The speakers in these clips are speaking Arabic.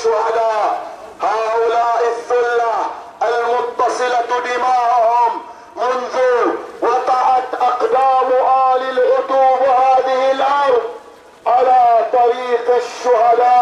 الشهداء هؤلاء الثلة المتصلة دماءهم منذ وطعت أقدام آل العتوب هذه الأرض على طريق الشهداء.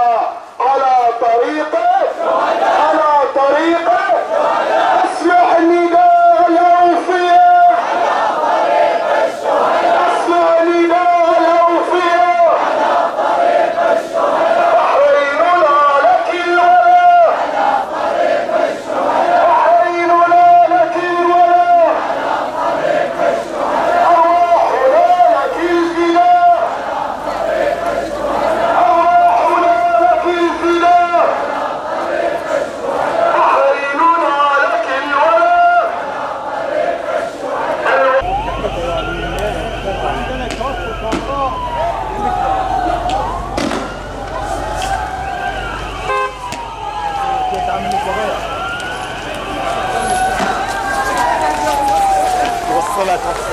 了他。